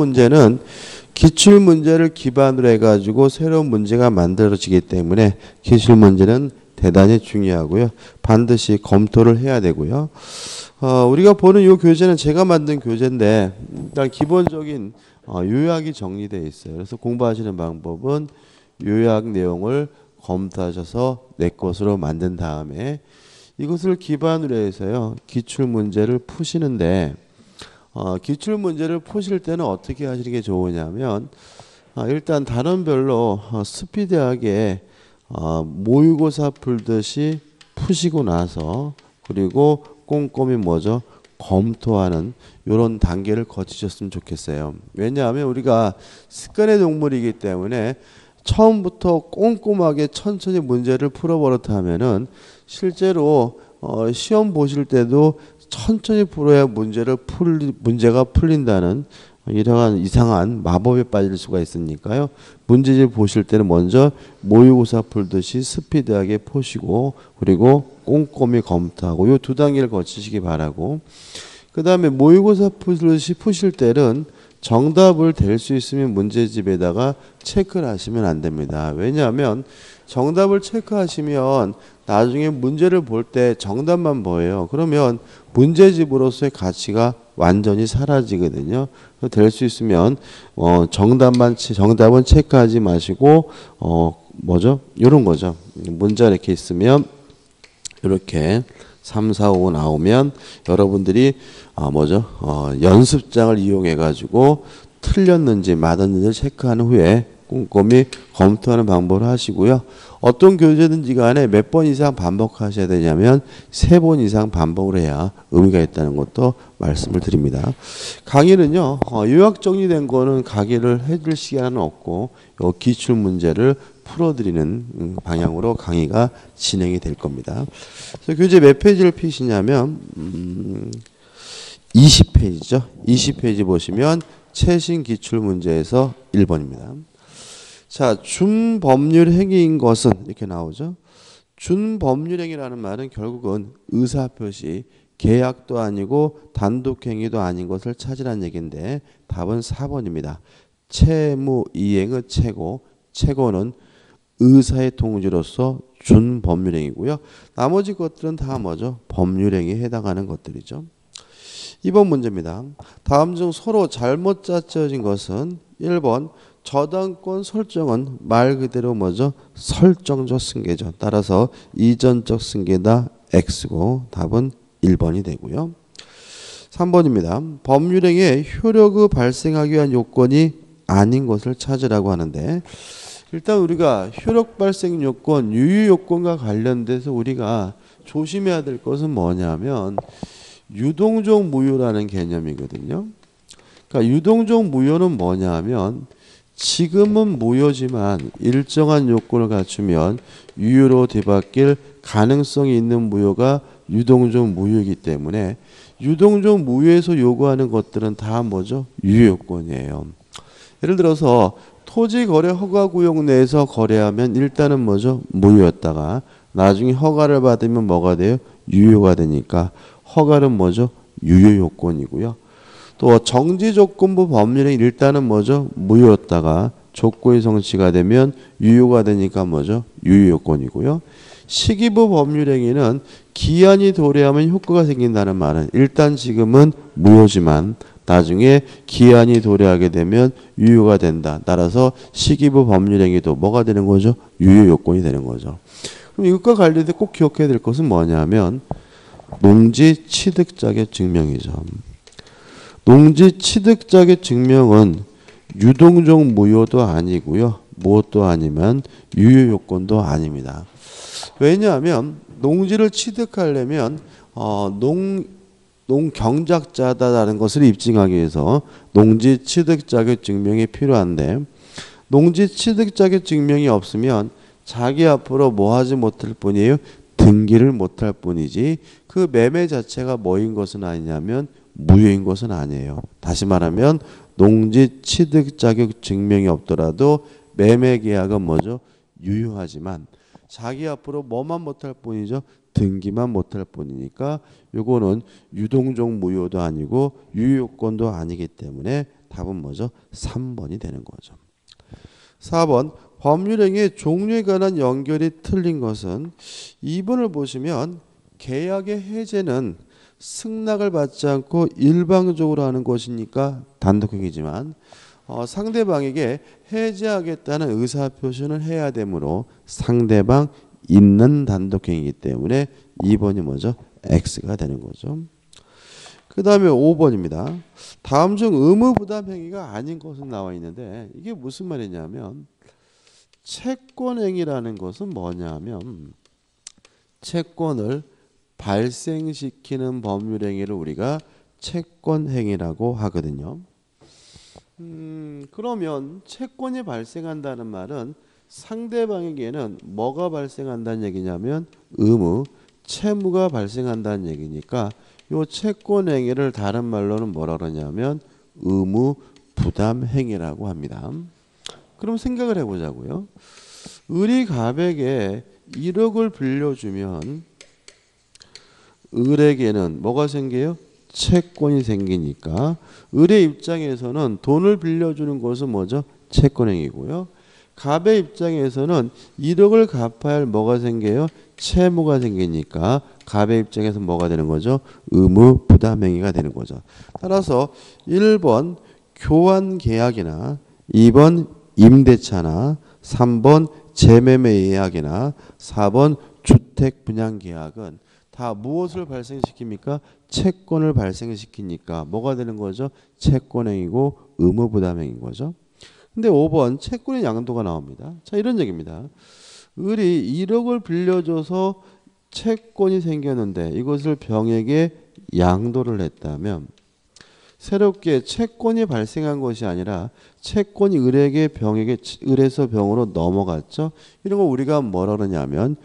문제는 기출 문제를 기반으로 해가지고 새로운 문제가 만들어지기 때문에 기출 문제는 대단히 중요하고요. 반드시 검토를 해야 되고요. 어, 우리가 보는 이 교재는 제가 만든 교재인데 일단 기본적인 어, 요약이 정리되어 있어요. 그래서 공부하시는 방법은 요약 내용을 검토하셔서 내 것으로 만든 다음에 이것을 기반으로 해서요. 기출 문제를 푸시는데 어, 기출 문제를 푸실 때는 어떻게 하시는 게 좋으냐면 어, 일단 단원별로 어, 스피드하게 어, 모의고사 풀듯이 푸시고 나서 그리고 꼼꼼히 뭐죠 검토하는 이런 단계를 거치셨으면 좋겠어요. 왜냐하면 우리가 습관의 동물이기 때문에 처음부터 꼼꼼하게 천천히 문제를 풀어버렸다면은 실제로 어, 시험 보실 때도 천천히 풀어야 문제를 풀 문제가 풀린다는 이러한 이상한 마법에 빠질 수가 있으니까요. 문제집 보실 때는 먼저 모의고사 풀듯이 스피드하게 푸시고 그리고 꼼꼼히 검토하고 이두 단계를 거치시기 바라고 그 다음에 모의고사 풀듯이 푸실 때는 정답을 될 수 있으면 문제집에다가 체크를 하시면 안 됩니다. 왜냐하면 정답을 체크하시면 나중에 문제를 볼 때 정답만 보여요. 그러면 문제집으로서의 가치가 완전히 사라지거든요. 될 수 있으면 어 정답만 정답은 체크하지 마시고 어 뭐죠? 이런 거죠. 문제 이렇게 있으면 이렇게 3, 4, 5 나오면 여러분들이 아 뭐죠? 어 연습장을 이용해 가지고 틀렸는지 맞았는지 체크한 후에 꼼꼼히 검토하는 방법을 하시고요. 어떤 교재든지 간에 몇 번 이상 반복하셔야 되냐면 세 번 이상 반복을 해야 의미가 있다는 것도 말씀을 드립니다. 강의는요. 어, 요약 정리된 거는 강의를 해줄 시간은 없고 요 기출 문제를 풀어드리는 음, 방향으로 강의가 진행이 될 겁니다. 그래서 교재 몇 페이지를 피시냐면 음, 20페이지죠. 20페이지 보시면 최신 기출 문제에서 1번입니다. 자, 준법률 행위인 것은 이렇게 나오죠. 준법률 행위라는 말은 결국은 의사 표시, 계약도 아니고 단독 행위도 아닌 것을 찾으라는 얘기인데 답은 4번입니다. 채무 이행의 최고, 최고는 의사의 통지로서 준법률 행위고요. 나머지 것들은 다 뭐죠? 법률 행위에 해당하는 것들이죠. 2번 문제입니다. 다음 중 서로 잘못 짜쳐진 것은 1번 저당권 설정은 말 그대로 뭐죠? 설정적 승계죠. 따라서 이전적 승계다 X고 답은 1번이 되고요. 3번입니다. 법률행위에 효력의 발생하기 위한 요건이 아닌 것을 찾으라고 하는데 일단 우리가 효력 발생 요건, 유유 요건과 관련돼서 우리가 조심해야 될 것은 뭐냐면 유동적 무효라는 개념이거든요. 그러니까 유동적 무효는 뭐냐면 지금은 무효지만 일정한 요건을 갖추면 유효로 뒤바뀔 가능성이 있는 무효가 유동적 무효이기 때문에 유동적 무효에서 요구하는 것들은 다 뭐죠? 유효요건이에요. 예를 들어서 토지 거래 허가 구역 내에서 거래하면 일단은 뭐죠? 무효였다가 나중에 허가를 받으면 뭐가 돼요? 유효가 되니까 허가는 뭐죠? 유효 요건이고요. 또 정지 조건부 법률은 일단은 뭐죠? 무효였다가 조건이 성취가 되면 유효가 되니까 뭐죠? 유효 요건이고요. 시기부 법률행위는 기한이 도래하면 효과가 생긴다는 말은 일단 지금은 무효지만 나중에 기한이 도래하게 되면 유효가 된다. 따라서 시기부 법률행위도 뭐가 되는 거죠? 유효 요건이 되는 거죠. 그럼 이것과 관련해서 꼭 기억해야 될 것은 뭐냐면 농지 취득 자격 증명이죠. 농지 취득 자격 증명은 유동적 무효도 아니고요. 무엇도 아니면 유효 요건도 아닙니다. 왜냐하면 농지를 취득하려면 어, 농 농경작자다라는 것을 입증하기 위해서 농지 취득 자격 증명이 필요한데 농지 취득 자격 증명이 없으면 자기 앞으로 뭐 하지 못할 뿐이에요. 등기를 못할 뿐이지 그 매매 자체가 뭐인 것은 아니냐면 무효인 것은 아니에요. 다시 말하면 농지 취득 자격 증명이 없더라도 매매 계약은 뭐죠? 유효하지만 자기 앞으로 뭐만 못할 뿐이죠. 등기만 못할 뿐이니까 요거는 유동적 무효도 아니고 유효권도 아니기 때문에 답은 뭐죠? 3번이 되는 거죠. 4번 법률행위의 종류에 관한 연결이 틀린 것은 2번을 보시면 계약의 해제는 승낙을 받지 않고 일방적으로 하는 것이니까 단독행위지만 어, 상대방에게 해제하겠다는 의사 표시는 해야 되므로 상대방 있는 단독행위이기 때문에 2번이 뭐죠? X가 되는 거죠. 그 다음에 5번입니다. 다음 중 의무 부담 행위가 아닌 것은 나와 있는데 이게 무슨 말이냐면 채권행위라는 것은 뭐냐면 채권을 발생시키는 법률 행위를 우리가 채권 행위라고 하거든요. 음, 그러면 채권이 발생한다는 말은 상대방에게는 뭐가 발생한다는 얘기냐면 의무, 채무가 발생한다는 얘기니까 요 채권 행위를 다른 말로는 뭐라 그러냐면 의무 부담 행위라고 합니다. 그럼 생각을 해보자고요. 을이 갑에게 1억을 빌려주면 을에게는 뭐가 생겨요? 채권이 생기니까 을의 입장에서는 돈을 빌려주는 것은 뭐죠? 채권행위고요. 갑의 입장에서는 1억을 갚아야 할 뭐가 생겨요? 채무가 생기니까 갑의 입장에서 뭐가 되는 거죠? 의무 부담 행위가 되는 거죠. 따라서 1번 교환 계약이나 2번 임대차나 3번 재매매 예약이나 4번 주택 분양 계약은 다 무엇을 발생시킵니까? 채권을 발생시키니까 뭐가 되는 거죠? 채권행위고 의무부담행인 거죠. 근데 5번 채권의 양도가 나옵니다. 자 이런 얘기입니다. 을이 1억을 빌려줘서 채권이 생겼는데 이것을 병에게 양도를 했다면 새롭게 채권이 발생한 것이 아니라 채권이 을에게 병에게 을에서 병으로 넘어갔죠. 이런 거 우리가 뭐라 그러냐면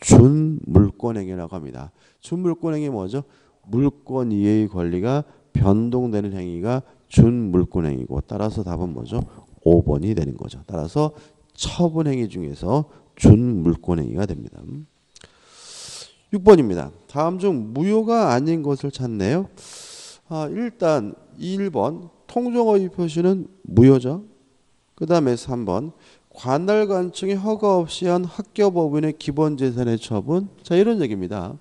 준물권행위라고 합니다. 준물권 행위 뭐죠? 물권 이해의 권리가 변동되는 행위가 준물권 행위고 따라서 답은 뭐죠? 5번이 되는 거죠. 따라서 처분 행위 중에서 준물권 행위가 됩니다. 6번입니다. 다음 중 무효가 아닌 것을 찾네요. 아, 일단 1번 통정어휘 표시는 무효죠. 그 다음에 3번 관할 관청이 허가 없이 한 학교 법인의 기본 재산의 처분. 자 이런 얘기입니다.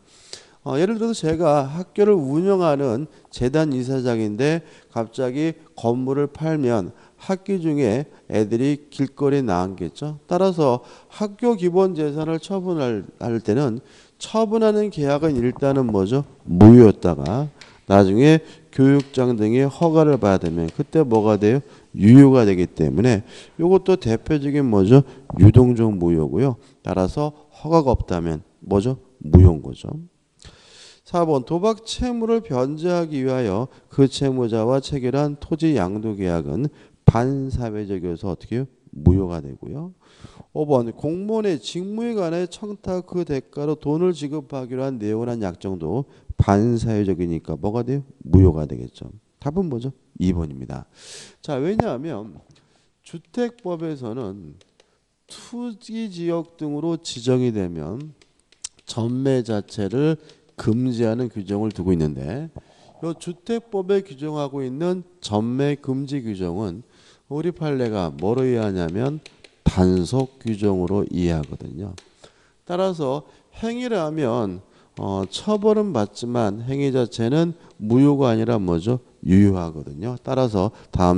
어, 예를 들어서 제가 학교를 운영하는 재단 이사장인데 갑자기 건물을 팔면 학기 중에 애들이 길거리에 나앉겠죠. 따라서 학교 기본 재산을 처분할 때는 처분하는 계약은 일단은 뭐죠? 무효였다가 나중에 교육장 등의 허가를 받으면 그때 뭐가 돼요? 유효가 되기 때문에 이것도 대표적인 뭐죠? 유동적 무효고요. 따라서 허가가 없다면 뭐죠? 무효인 거죠. 4번 도박 채무를 변제하기 위하여 그 채무자와 체결한 토지 양도 계약은 반사회적이어서 어떻게 해요? 무효가 되고요. 5번 공무원의 직무에 관해 청탁 그 대가로 돈을 지급하기로 한 내용을 한 약정도 반사회적이니까 뭐가 돼요? 무효가 되겠죠. 답은 뭐죠? 2번입니다. 자 왜냐하면 주택법에서는 투기 지역 등으로 지정이 되면 전매 자체를 금지하는 규정을 두고 있는데 이 주택법에 규정하고 있는 전매 금지 규정은 우리 판례가 뭐로 이해하냐면 단속 규정으로 이해하거든요. 따라서 행위를 하면 어, 처벌은 받지만 행위 자체는 무효가 아니라 뭐죠? 유효하거든요. 따라서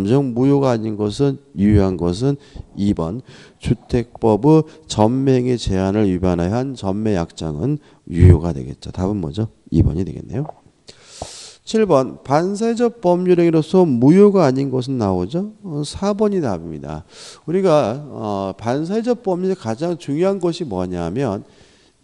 중 무효가 아닌 것은 유효한 것은 2번 주택법의 전매행위 제한을 위반하여 한 전매 약정은 유효가 되겠죠. 답은 뭐죠? 2번이 되겠네요. 7번 반사회적 법률행위로서 무효가 아닌 것은 나오죠. 4번이 어, 답입니다. 우리가 어, 반사회적 법률의 가장 중요한 것이 뭐냐면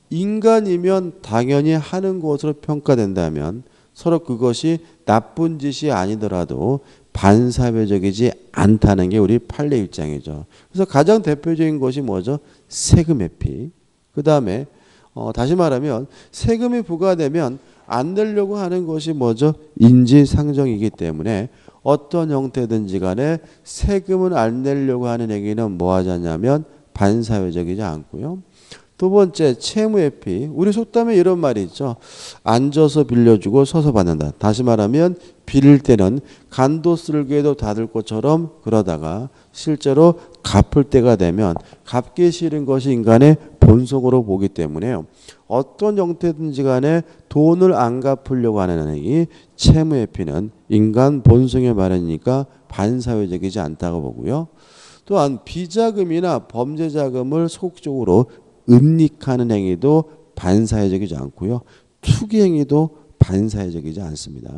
인간이면 당연히 하는 것으로 평가된다면 서로 그것이 나쁜 짓이 아니더라도 반사회적이지 않다는 게 우리 판례 입장이죠. 그래서 가장 대표적인 것이 뭐죠? 세금 회피. 그 다음에 어, 다시 말하면 세금이 부과되면 안 내려고 하는 것이 뭐죠? 인지상정이기 때문에 어떤 형태든지 간에 세금을 안 내려고 하는 얘기는 뭐 하자냐면 반사회적이지 않고요. 두 번째 채무회피. 우리 속담에 이런 말이 있죠. 앉아서 빌려주고 서서 받는다. 다시 말하면 빌릴 때는 간도 쓸게도 다들 것처럼 그러다가 실제로 갚을 때가 되면 갚기 싫은 것이 인간의 본성으로 보기 때문에요. 어떤 형태든지 간에 돈을 안 갚으려고 하는 이 채무회피는 인간 본성의 말이니까 반사회적이지 않다고 보고요. 또한 비자금이나 범죄자금을 소극적으로 은닉하는 행위도 반사회적이지 않고요. 투기 행위도 반사회적이지 않습니다.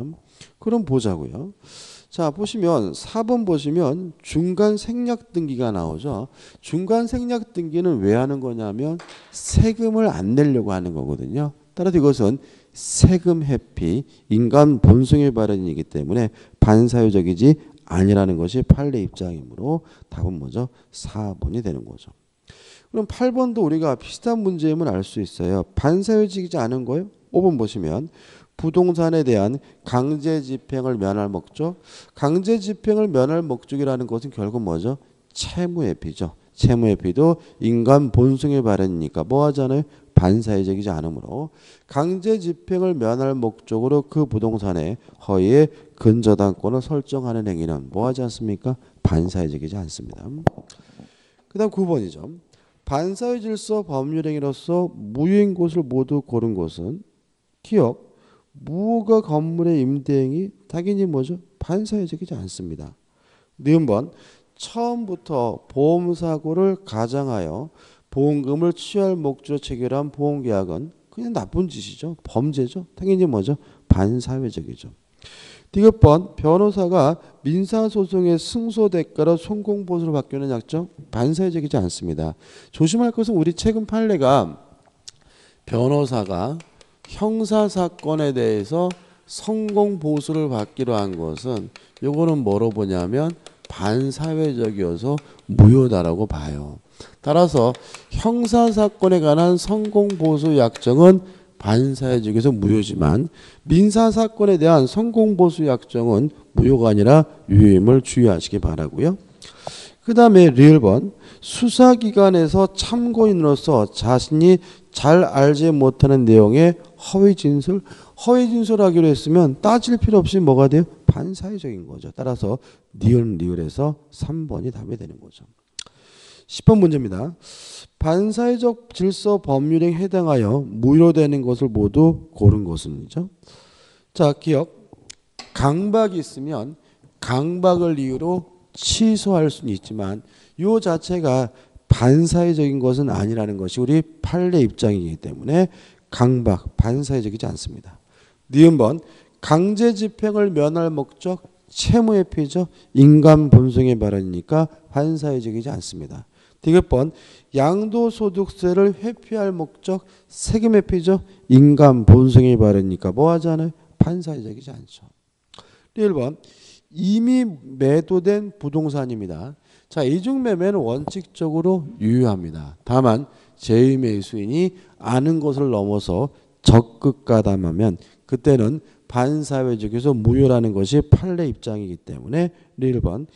그럼 보자고요. 자, 보시면 4번 보시면 중간 생략 등기가 나오죠. 중간 생략 등기는 왜 하는 거냐면 세금을 안 내려고 하는 거거든요. 따라서 이것은 세금 회피, 인간 본성의 발현이기 때문에 반사회적이지 아니라는 것이 판례 입장이므로 답은 뭐죠? 4번이 되는 거죠. 그럼 8번도 우리가 비슷한 문제임을 알 수 있어요. 반사회적이지 않은 거예요? 5번 보시면 부동산에 대한 강제 집행을 면할 목적. 강제 집행을 면할 목적이라는 것은 결국 뭐죠? 채무회피죠. 채무회피도 인간 본성의 발현이니까 뭐 하잖아요? 반사회적이지 않으므로 강제 집행을 면할 목적으로 그 부동산에 허위의 근저당권을 설정하는 행위는 뭐 하지 않습니까? 반사회적이지 않습니다. 그 다음 9번이죠. 반사회 질서 법률행위로서 무효인 곳을 모두 고른 것은 기억 무허가 건물의 임대행위 당연히 뭐죠? 반사회적이지 않습니다. 니은번 처음부터 보험사고를 가장하여 보험금을 취할 목적으로 체결한 보험계약은 그냥 나쁜 짓이죠. 범죄죠. 당연히 뭐죠? 반사회적이죠. 디귿번 변호사가 민사소송의 승소 대가로 성공보수를 받기는 약정 반사회적이지 않습니다. 조심할 것은 우리 최근 판례가 변호사가 형사 사건에 대해서 성공 보수를 받기로 한 것은 요거는 뭐로 보냐면 반사회적이어서 무효다라고 봐요. 따라서 형사 사건에 관한 성공 보수 약정은 반사회적에서 무효지만 민사 사건에 대한 성공 보수 약정은 무효가 아니라 유효임을 주의하시기 바라고요. 그 다음에 리얼번 수사기관에서 참고인으로서 자신이 잘 알지 못하는 내용의 허위 진술, 허위 진술하기로 했으면 따질 필요 없이 뭐가 돼요? 반사회적인 거죠. 따라서 니은 리을에서 3번이 답이 되는 거죠. 10번 문제입니다. 반사회적 질서 법률에 해당하여 무효되는 것을 모두 고른 것은이죠. 자, 기억. 강박이 있으면 강박을 이유로 취소할 수는 있지만 요 자체가 반사회적인 것은 아니라는 것이 우리 판례 입장이기 때문에 강박 반사회적이지 않습니다. 니은번 강제 집행을 면할 목적 채무의 피죠. 인간 본성의 발언이니까 반사회적이지 않습니다. 디귿번 양도소득세를 회피할 목적 세금의 피죠. 인간 본성의 발언이니까 뭐 하잖아요. 반사회적이지 않죠. 1번 이미 매도된 부동산입니다. 자, 이중매매는 원칙적으로 유효합니다. 다만 제2매수인이 아는 것을 넘어서 적극 가담하면 그때는 반사회적에서 무효라는 것이 판례 입장이기 때문에 1번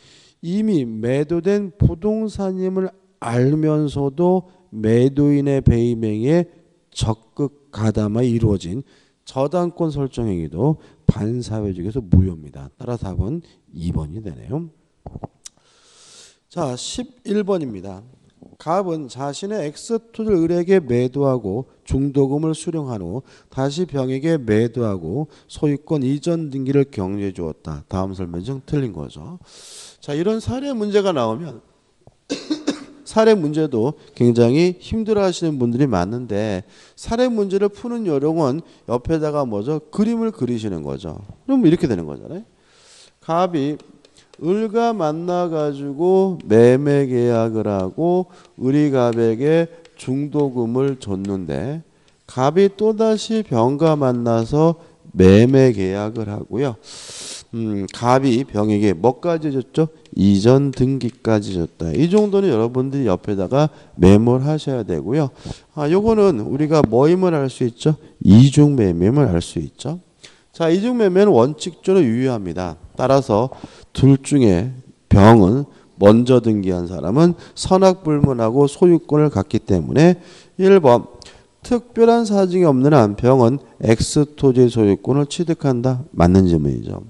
이미 매도된 부동산임을 알면서도 매도인의 배임행위에 적극 가담하 이루어진 저당권 설정 행위도 반사회적에서 무효입니다. 따라 답은 2번이 되네요. 자, 11번입니다. 갑은 자신의 엑스토를 을에게 매도하고 중도금을 수령한 후 다시 병에게 매도하고 소유권 이전 등기를 경유해 주었다. 다음 설명 중 틀린 거죠. 자, 이런 사례 문제가 나오면 사례 문제도 굉장히 힘들어 하시는 분들이 많은데 사례 문제를 푸는 요령은 옆에다가 뭐죠? 그림을 그리시는 거죠. 그럼 이렇게 되는 거잖아요. 갑이 을과 만나 가지고 매매 계약을 하고 을이 갑에게 중도금을 줬는데 갑이 또다시 병과 만나서 매매 계약을 하고요. 음, 갑이 병에게 뭐까지 줬죠? 이전 등기까지 줬다. 이 정도는 여러분들이 옆에다가 메모를 하셔야 되고요. 아, 요거는 우리가 뭐임을 알 수 있죠? 이중 매매임을 알 수 있죠. 자, 이중 매매는 원칙적으로 유효합니다. 따라서 둘 중에 병은 먼저 등기한 사람은 선악불문하고 소유권을 갖기 때문에 1번 특별한 사정이 없는 한 병은 X 토지의 소유권을 취득한다. 맞는 질문이죠.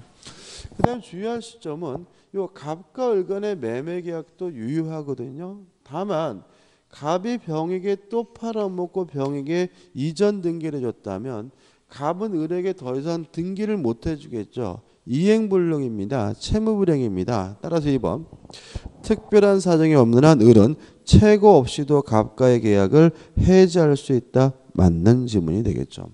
그다음 주의할 시점은 요 갑과 을간의 매매 계약도 유효하거든요. 다만 갑이 병에게 또 팔아먹고 병에게 이전 등기를 줬다면 갑은 을에게 더 이상 등기를 못 해주겠죠. 이행불능입니다. 채무불행입니다. 따라서 2번 특별한 사정이 없는 한 을은 최고 없이도 갑과의 계약을 해지할 수 있다. 맞는 지문이 되겠죠.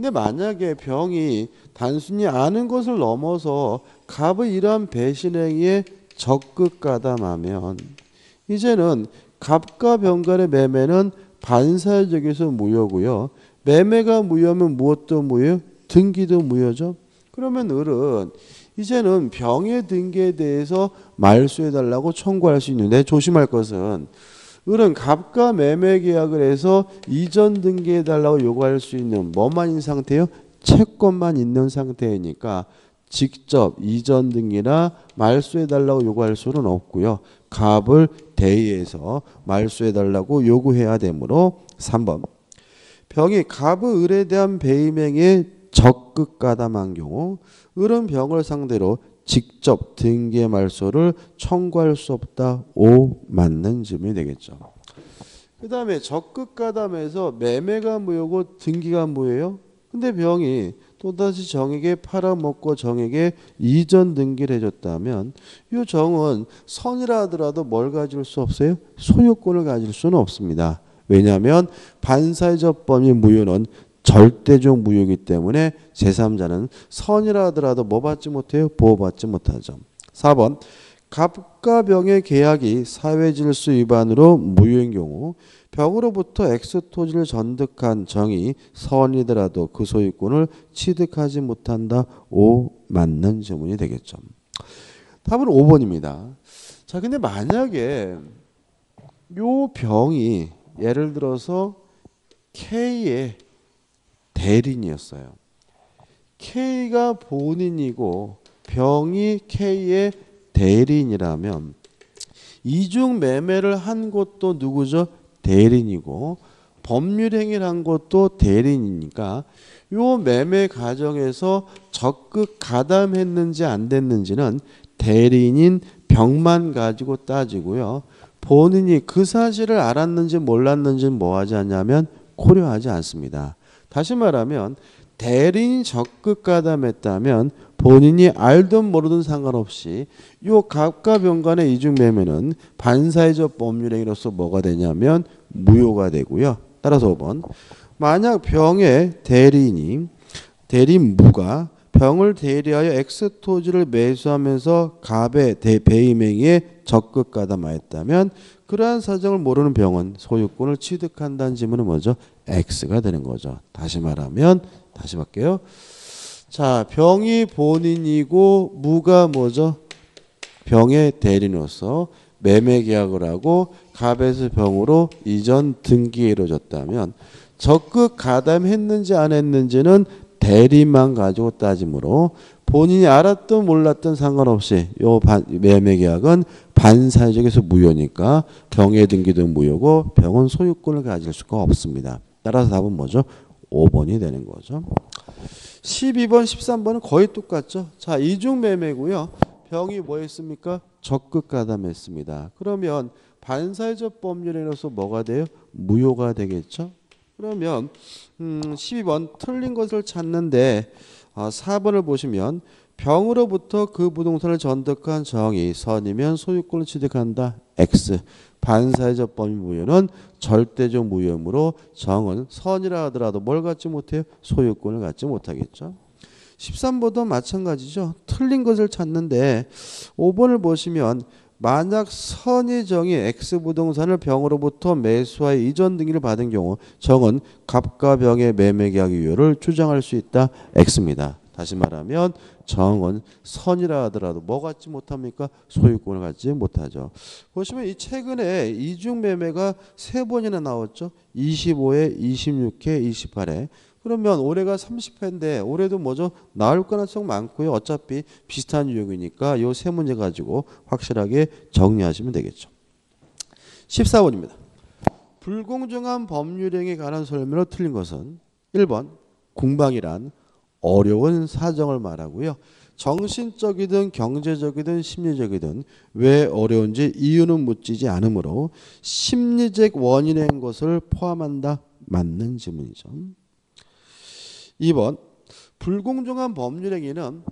근데 만약에 병이 단순히 아는 것을 넘어서 갑의 이러한 배신행위에 적극 가담하면 이제는 갑과 병 간의 매매는 반사적에서 무효고요. 매매가 무효면 무엇도 무효? 등기도 무효죠. 그러면 을은 이제는 병의 등기에 대해서 말소해 달라고 청구할 수 있는데 조심할 것은 을은 갑과 매매 계약을 해서 이전 등기해 달라고 요구할 수 있는 뭐만 있는 상태요? 채권만 있는 상태이니까 직접 이전 등기나 말소해 달라고 요구할 수는 없고요. 갑을 대의해서 말소해 달라고 요구해야 되므로 3번 병이 갑의 을에 대한 배임행에 적극 가담한 경우 을은 병을 상대로 직접 등기의 말소를 청구할 수 없다. 오 맞는 점이 되겠죠. 그 다음에 적극 가담에서 매매가 무효고 등기가 무효예요. 근데 병이 또다시 정에게 팔아먹고 정에게 이전 등기를 해줬다면 이 정은 선이라 하더라도 뭘 가질 수 없어요? 소유권을 가질 수는 없습니다. 왜냐하면 반사회적 범위 무효는 절대적 무효이기 때문에 제3자는 선이라 하더라도 뭐 받지 못해요? 보호받지 못하죠. 4번 갑과 병의 계약이 사회 질서 위반으로 무효인 경우 병으로부터 엑스토지를 전득한 정이 선이더라도 그 소유권을 취득하지 못한다. 오 맞는 질문이 되겠죠. 답은 5번입니다. 자, 근데 만약에 요 병이 예를 들어서 K의 대리인이었어요. K가 본인이고 병이 K의 대리인이라면 이중 매매를 한 것도 누구죠? 대리인이고 법률 행위를 한 것도 대리인이니까 요 매매 과정에서 적극 가담했는지 안 됐는지는 대리인인 병만 가지고 따지고요. 본인이 그 사실을 알았는지 몰랐는지는 뭐 하지 않냐면 고려하지 않습니다. 다시 말하면 대리인 적극 가담했다면 본인이 알든 모르든 상관없이 요 갑과 병간의 이중 매매는 반사회적 법률행위로서 뭐가 되냐면 무효가 되고요. 따라서 5번 만약 병의 대리인이 대리인 무가 병을 대리하여 X 토지를 매수하면서 갑의 배임행위에 적극 가담하였다면 그러한 사정을 모르는 병은 소유권을 취득한다는 지문은 뭐죠? X가 되는 거죠. 다시 말하면 다시 할게요. 자, 병이 본인이고 무가 뭐죠? 병의 대리로서 매매 계약을 하고 갑에서 병으로 이전 등기 이루어졌다면 적극 가담했는지 안 했는지는 대리만 가지고 따지므로 본인이 알았든 몰랐든 상관없이 요 매매 계약은 반사회적에서 무효니까 병의 등기도 무효고 병은 소유권을 가질 수가 없습니다. 따라서 답은 뭐죠? 5번이 되는 거죠. 12번, 13번은 거의 똑같죠. 자, 이중 매매고요. 병이 뭐 했습니까? 적극 가담했습니다. 그러면 반사회적 법률에서 뭐가 돼요? 무효가 되겠죠. 그러면 음, 12번 틀린 것을 찾는데 어, 4번을 보시면 병으로부터 그 부동산을 전득한 정이 선이면 소유권을 취득한다. X. 반사회적 범위 무효는 절대적 무효이므로 정은 선이라 하더라도 뭘 갖지 못해요? 소유권을 갖지 못하겠죠. 13번도 마찬가지죠. 틀린 것을 찾는데 5번을 보시면 만약 선의 정이 X 부동산을 병으로부터 매수하여 이전 등기를 받은 경우 정은 갑과 병의 매매 계약 유효를 주장할 수 있다. X입니다. 다시 말하면 정은 선이라 하더라도 뭐 갖지 못합니까? 소유권을 갖지 못하죠. 보시면 이 최근에 이중 매매가 세 번이나 나왔죠. 25회, 26회, 28회. 그러면 올해가 30회인데 올해도 뭐죠? 나올 가능성 많고요. 어차피 비슷한 유형이니까 요 세 문제 가지고 확실하게 정리하시면 되겠죠. 14번입니다. 불공정한 법률행위에 관한 설명으로 틀린 것은 1번 공방이란 어려운 사정을 말하고요. 정신적이든 경제적이든 심리적이든 왜 어려운지 이유는 묻지지 않으므로 심리적 원인인 것을 포함한다. 맞는 질문이죠. 2번 불공정한 법률행위는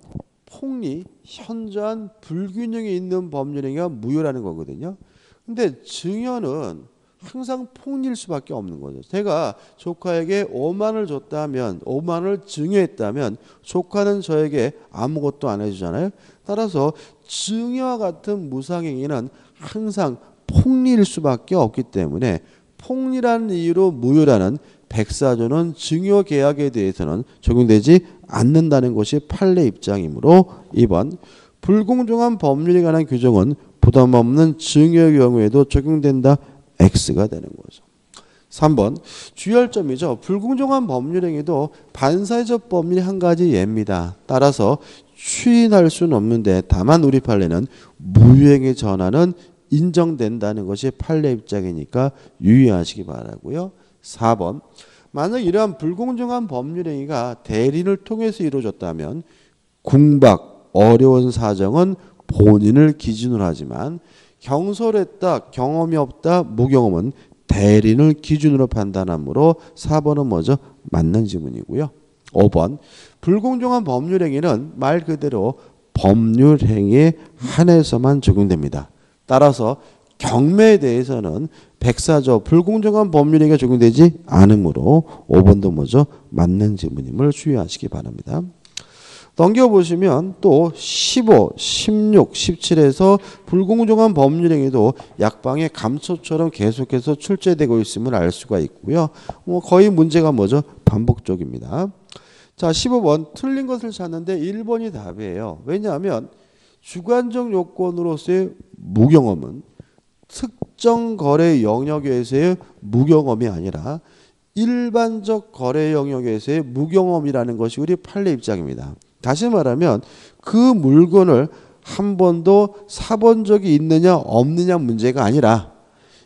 폭리, 현저한 불균형이 있는 법률행위가 무효라는 거거든요. 근데 증여는 항상 폭리일 수밖에 없는 거죠. 제가 조카에게 5만 을 줬다면 5만 을 증여했다면 조카는 저에게 아무것도 안 해주잖아요. 따라서 증여와 같은 무상행위는 항상 폭리일 수밖에 없기 때문에 폭리라는 이유로 무효라는 백사조는 증여 계약에 대해서는 적용되지 않는다는 것이 판례 입장이므로 2번 불공정한 법률에 관한 규정은 부담 없는 증여 경우에도 적용된다. X가 되는 거죠. 3번 주열점이죠. 불공정한 법률행위도 반사회적 법률의 한 가지 예입니다. 따라서 추인할 수는 없는데 다만 우리 판례는 무효행위 전환은 인정된다는 것이 판례 입장이니까 유의하시기 바라고요. 4번 만약 이러한 불공정한 법률행위가 대리인을 통해서 이루어졌다면 궁박 어려운 사정은 본인을 기준으로 하지만 경솔했다 경험이 없다 무경험은 대리인을 기준으로 판단하므로 4번은 뭐죠? 맞는 지문이고요. 5번 불공정한 법률 행위는 말 그대로 법률 행위에 한해서만 적용됩니다. 따라서 경매에 대해서는 백사조 불공정한 법률 행위가 적용되지 않으므로 5번도 뭐죠? 맞는 지문임을 주의하시기 바랍니다. 넘겨보시면 또 15, 16, 17에서 불공정한 법률행위도 약방의 감초처럼 계속해서 출제되고 있음을 알 수가 있고요. 뭐 거의 문제가 뭐죠? 반복적입니다. 자, 15번 틀린 것을 찾는데 1번이 답이에요. 왜냐하면 주관적 요건으로서의 무경험은 특정 거래 영역에서의 무경험이 아니라 일반적 거래 영역에서의 무경험이라는 것이 우리 판례 입장입니다. 다시 말하면 그 물건을 한 번도 사본 적이 있느냐 없느냐 문제가 아니라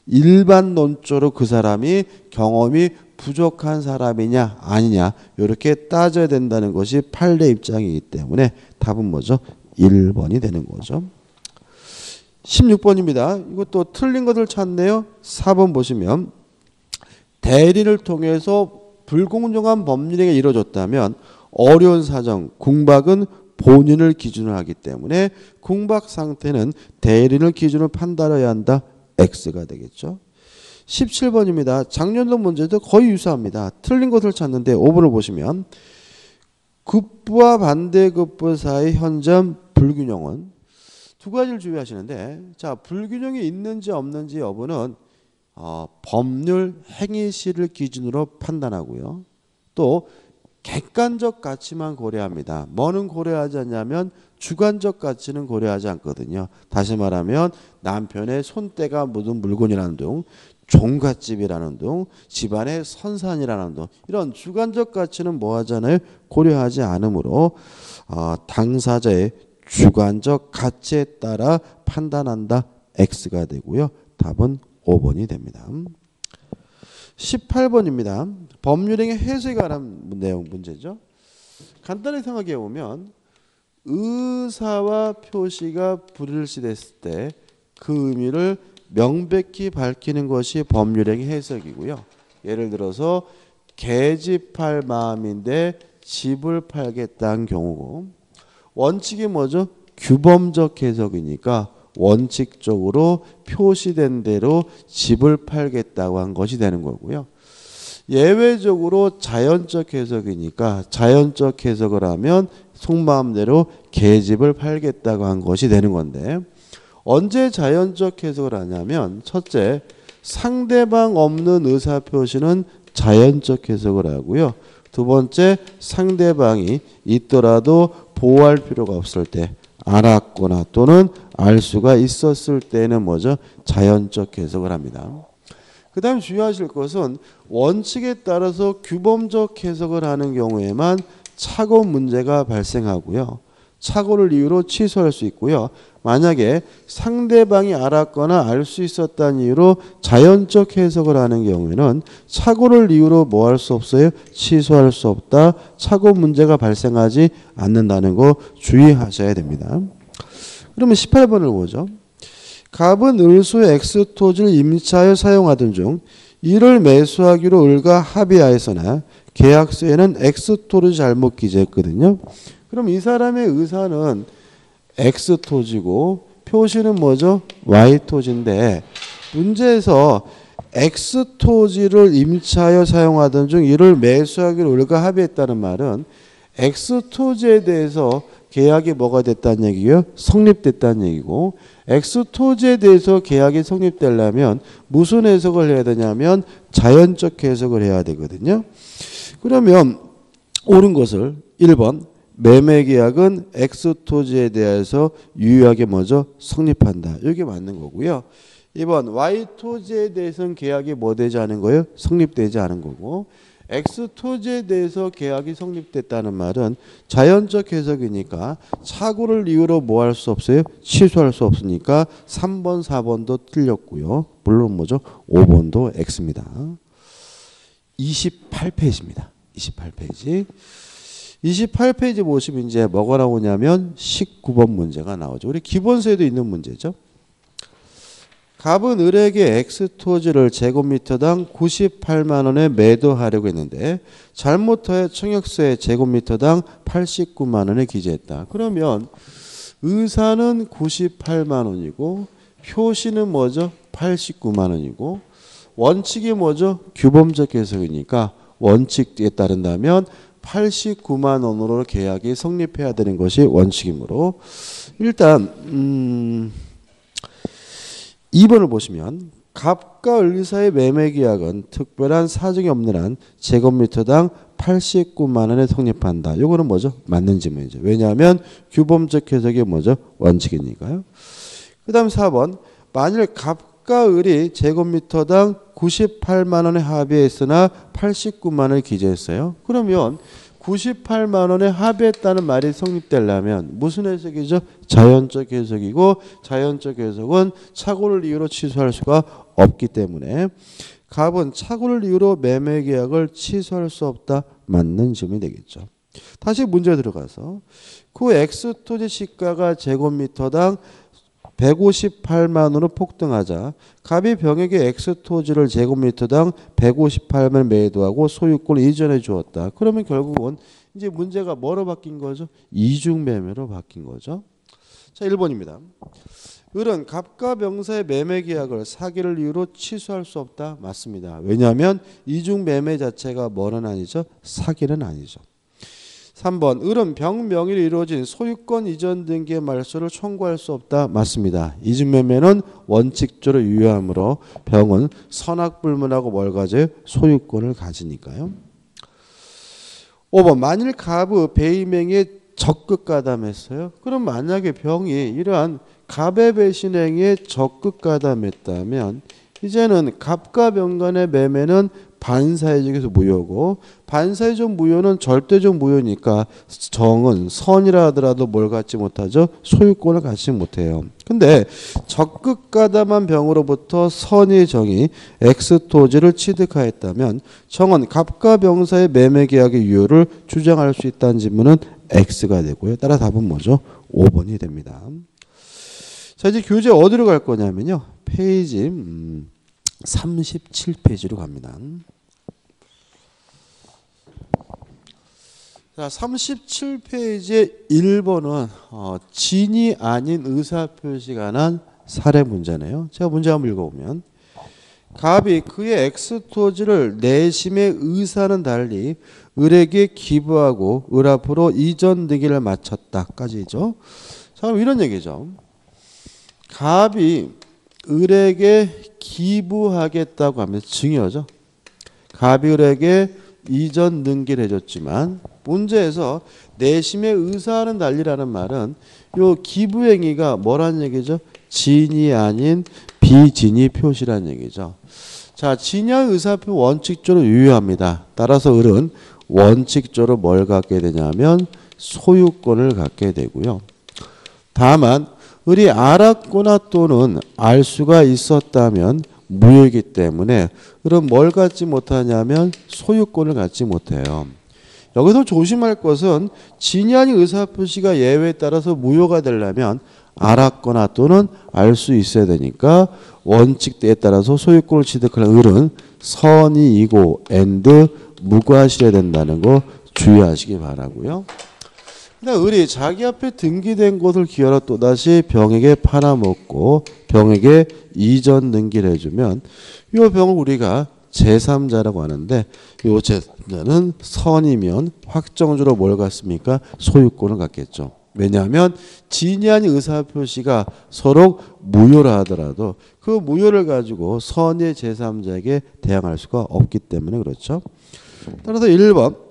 일반론적으로 그 사람이 경험이 부족한 사람이냐 아니냐 이렇게 따져야 된다는 것이 판례 입장이기 때문에 답은 뭐죠? 1번이 되는 거죠. 16번입니다. 이것도 틀린 것을 찾네요. 4번 보시면 대리를 통해서 불공정한 법률행위가 이루어졌다면 어려운 사정, 궁박은 본인을 기준으로 하기 때문에 궁박 상태는 대리인을 기준으로 판단해야 한다. X가 되겠죠. 17번입니다. 작년도 문제도 거의 유사합니다. 틀린 것을 찾는데 5번을 보시면 급부와 반대급부 사이 현장 불균형은 두 가지를 주의하시는데 자 불균형이 있는지 없는지 여부는 어, 법률 행위시를 기준으로 판단하고요. 또 객관적 가치만 고려합니다. 뭐는 고려하지 않냐면 주관적 가치는 고려하지 않거든요. 다시 말하면 남편의 손때가 묻은 물건이라는 등 종갓집이라는 등 집안의 선산이라는 등 이런 주관적 가치는 뭐 하잖아요. 고려하지 않으므로 어, 당사자의 주관적 가치에 따라 판단한다. X가 되고요. 답은 5번이 됩니다. 18번입니다. 법률행위 해석에 관한 내용 문제죠. 간단히 생각해 보면 의사와 표시가 불일치됐을 때 그 의미를 명백히 밝히는 것이 법률행위 해석이고요. 예를 들어서 개집할 마음인데 집을 팔겠다는 경우고 원칙이 뭐죠? 규범적 해석이니까 원칙적으로 표시된 대로 집을 팔겠다고 한 것이 되는 거고요. 예외적으로 자연적 해석이니까 자연적 해석을 하면 속마음대로 개집을 팔겠다고 한 것이 되는 건데 언제 자연적 해석을 하냐면 첫째 상대방 없는 의사 표시는 자연적 해석을 하고요. 두 번째 상대방이 있더라도 보호할 필요가 없을 때 알았거나 또는 알 수가 있었을 때는 뭐죠? 자연적 해석을 합니다. 그 다음 주의하실 것은 원칙에 따라서 규범적 해석을 하는 경우에만 착오 문제가 발생하고요. 착오를 이유로 취소할 수 있고요. 만약에 상대방이 알았거나 알 수 있었다는 이유로 자연적 해석을 하는 경우에는 착오를 이유로 뭐 할 수 없어요? 취소할 수 없다. 착오 문제가 발생하지 않는다는 거 주의하셔야 됩니다. 그러면 18번을 보죠. 갑은 을수의 엑스토지를 임차하여 사용하던 중 이를 매수하기로 을과 합의하였으나 계약서에는 엑스토를 잘못 기재했거든요. 그럼 이 사람의 의사는 X 토지고 표시는 뭐죠? Y 토지인데 문제에서 X 토지를 임차하여 사용하던 중 이를 매수하기로 우리가 합의했다는 말은 X 토지에 대해서 계약이 뭐가 됐다는 얘기요? 성립됐다는 얘기고 X 토지에 대해서 계약이 성립되려면 무슨 해석을 해야 되냐면 자연적 해석을 해야 되거든요. 그러면 옳은 것을 1번 매매 계약은 X 토지에 대해서 유효하게 먼저 성립한다. 이게 맞는 거고요. 2번 Y 토지에 대해서는 계약이 뭐 되지 않은 거예요? 성립되지 않은 거고 X 토지에 대해서 계약이 성립됐다는 말은 자연적 해석이니까 착오를 이유로 뭐 할 수 없어요? 취소할 수 없으니까 3번, 4번도 틀렸고요. 물론 뭐죠? 5번도 X입니다. 28페이지입니다. 28페이지. 28페이지 보시면 이제 뭐가 나오냐면 19번 문제가 나오죠. 우리 기본서에도 있는 문제죠. 갑은 을에게 엑스토지를 제곱미터당 98만 원에 매도하려고 했는데 잘못하여 청약서에 제곱미터당 89만 원에 기재했다. 그러면 의사는 98만 원이고 표시는 뭐죠? 89만 원이고 원칙이 뭐죠? 규범적 해석이니까 원칙에 따른다면 89만 원으로 계약이 성립해야 되는 것이 원칙이므로 일단 음 2번을 보시면 갑과 을사의 매매 계약은 특별한 사정이 없는 한 제곱미터당 89만 원에 성립한다. 요거는 뭐죠? 맞는 질문이죠. 왜냐하면 규범적 해석이 뭐죠? 원칙이니까요. 그 다음 4번 만일 갑 과 을이 제곱미터당 98만 원에 합의했으나 89만 원을 기재했어요. 그러면 98만 원에 합의했다는 말이 성립되려면 무슨 해석이죠? 자연적 해석이고 자연적 해석은 착오를 이유로 취소할 수가 없기 때문에 갑은 착오를 이유로 매매 계약을 취소할 수 없다. 맞는 점이 되겠죠. 다시 문제 들어가서 그 X 토지 시가가 제곱미터당 158만 원으로 폭등하자 갑이 병에게 엑스토지를 제곱미터당 158만 매도하고 소유권을 이전해 주었다. 그러면 결국은 이제 문제가 뭐로 바뀐 거죠? 이중 매매로 바뀐 거죠. 자, 1번입니다. 을은 갑과 병사의 매매 계약을 사기를 이유로 취소할 수 없다. 맞습니다. 왜냐하면 이중 매매 자체가 뭐는 아니죠? 사기는 아니죠. 3번 을은 병 명의로 이루어진 소유권 이전 등기의 말소를 청구할 수 없다. 맞습니다. 이중매매는 원칙적으로 유효하므로 병은 선악불문하고 뭘 가져요? 소유권을 가지니까요. 5번 만일 갑의 배임행에 적극 가담했어요. 그럼 만약에 병이 이러한 갑의 배신행에 적극 가담했다면 이제는 갑과 병 간의 매매는 반사회적에서 무효고 반사회적 무효는 절대적 무효니까 정은 선이라 하더라도 뭘 갖지 못하죠? 소유권을 갖지 못해요. 근데 적극 가담한 병으로부터 선의 정이 X 토지를 취득하였다면 정은 갑과 병사의 매매 계약의 유효를 주장할 수 있다는 질문은 X가 되고요. 따라 답은 뭐죠? 5번이 됩니다. 자 이제 교재 어디로 갈 거냐면요. 페이지 음, 37페이지로 갑니다. 자, 37페이지의 1번은 어, 진이 아닌 의사표시가 난 사례 문제네요. 제가 문제 한번 읽어보면 갑이 그의 엑스토지를 내심의 의사는 달리 을에게 기부하고 을 앞으로 이전 등기를 마쳤다까지죠. 자, 그럼 이런 얘기죠. 갑이 을에게 기부하겠다고 하면 증여죠. 을에게 이전 등기를 해줬지만 문제에서 내심의 의사는 달리라는 말은 요 기부행위가 뭐란 얘기죠? 진이 아닌 비진이 표시란 얘기죠. 자, 진양 의사표 원칙적으로 유효합니다. 따라서 을은 원칙적으로 뭘 갖게 되냐면 소유권을 갖게 되고요. 다만 을이 알았거나 또는 알 수가 있었다면 무효이기 때문에 을은 뭘 갖지 못하냐면 소유권을 갖지 못해요. 여기서 조심할 것은 아닌 의사표시가 예외에 따라서 무효가 되려면 알았거나 또는 알 수 있어야 되니까 원칙에 따라서 소유권을 취득하는 을은 선의이고 and 무과실해야 된다는 거 주의하시기 바라고요. 근데 을이 자기 앞에 등기된 것을 기화로 또다시 병에게 팔아먹고 병에게 이전 등기를 해주면 이 병을 우리가 제3자라고 하는데 이 제3자는 선이면 확정적으로 뭘 갖습니까? 소유권을 갖겠죠. 왜냐하면 아닌 의사표시가 서로 무효라 하더라도 그 무효를 가지고 선의 제3자에게 대항할 수가 없기 때문에 그렇죠. 따라서 1번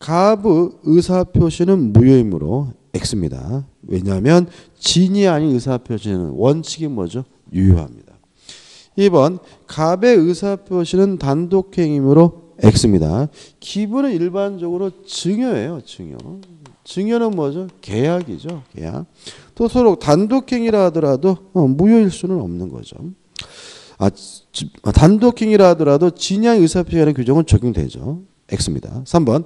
갑의 의사표시는 무효이므로 X입니다. 왜냐하면 진이 아닌 의사표시는 원칙이 뭐죠? 유효합니다. 2번 갑의 의사표시는 단독행위로 X입니다. 기분은 일반적으로 증여예요. 증여. 증여는 뭐죠? 계약이죠. 계약. 또 서로 단독행위라 하더라도 어, 무효일 수는 없는 거죠. 아, 아 단독행위라 하더라도 진양 의사표시라는 규정은 적용되죠. X입니다. 3번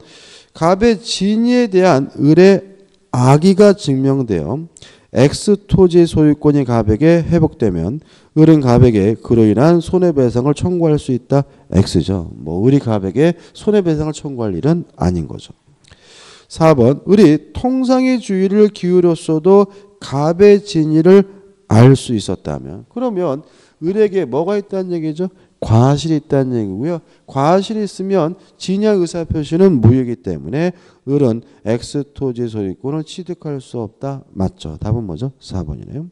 갑의 진위에 대한 을의 악의가 증명되어 X 토지 소유권이 갑에게 회복되면 을은 갑에게 그로 인한 손해배상을 청구할 수 있다. X죠. 뭐 을이 갑에게 손해배상을 청구할 일은 아닌 거죠. 4번 을이 통상의 주의를 기울였어도 갑의 진위를 알 수 있었다면 그러면 을에게 뭐가 있다는 얘기죠? 과실이 있다는 얘기고요. 과실이 있으면 진양 의사 표시는 무효이기 때문에 을은 X 토지 소유권을 취득할 수 없다. 맞죠? 답은 뭐죠? 4번이네요.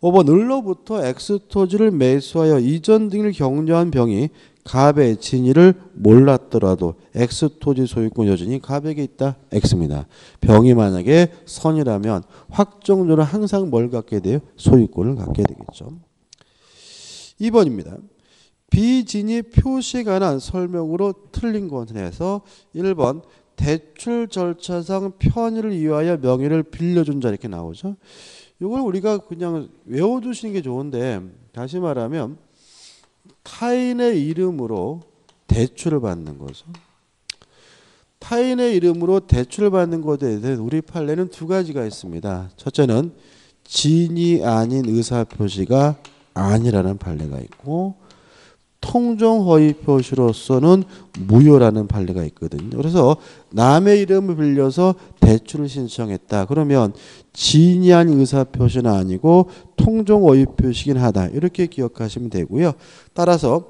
5번 을로부터 X 토지를 매수하여 이전 등을 격려한 병이 갑의 진위를 몰랐더라도 X 토지 소유권 여전히 갑에게 있다. X입니다. 병이 만약에 선이라면 확정적으로 항상 뭘 갖게 돼요? 소유권을 갖게 되겠죠. 2번입니다. 비진입 표시에 관한 설명으로 틀린 것에서 1번 대출 절차상 편의를 위하여 명의를 빌려준 자 이렇게 나오죠. 이걸 우리가 그냥 외워두시는 게 좋은데 다시 말하면 타인의 이름으로 대출을 받는 거죠. 타인의 이름으로 대출을 받는 것에 대해서 우리 판례는 두 가지가 있습니다. 첫째는 진이 아닌 의사표시가 아니라는 판례가 있고 통정 허위 표시로서는 무효라는 판례가 있거든요. 그래서 남의 이름을 빌려서 대출을 신청했다. 그러면 진이한 의사 표시는 아니고 통정 허위 표시긴 하다. 이렇게 기억하시면 되고요. 따라서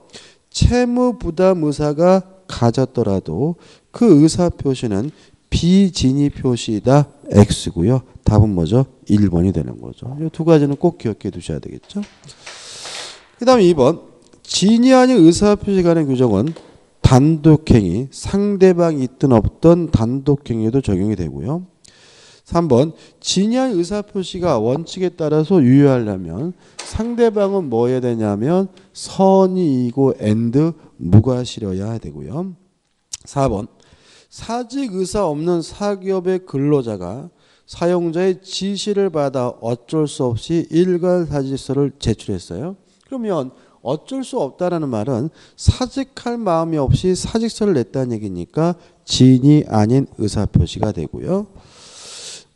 채무 부담 의사가 가졌더라도 그 의사 표시는 비진이 표시이다 X고요. 답은 뭐죠? 1번이 되는 거죠. 이 두 가지는 꼭 기억해 두셔야 되겠죠. 그 다음에 2번 진의 아닌 의사 표시 관한 규정은 단독행위, 상대방이 있든 없든 단독행위에도 적용이 되고요. 3번 진의 아닌 의사 표시가 원칙에 따라서 유효하려면 상대방은 뭐 해야 되냐면 선의이고 and 무과실여야 되고요. 4번 사직 의사 없는 사기업의 근로자가 사용자의 지시를 받아 어쩔 수 없이 일괄 사직서를 제출했어요. 그러면 어쩔 수 없다라는 말은 사직할 마음이 없이 사직서를 냈다는 얘기니까 진이 아닌 의사표시가 되고요.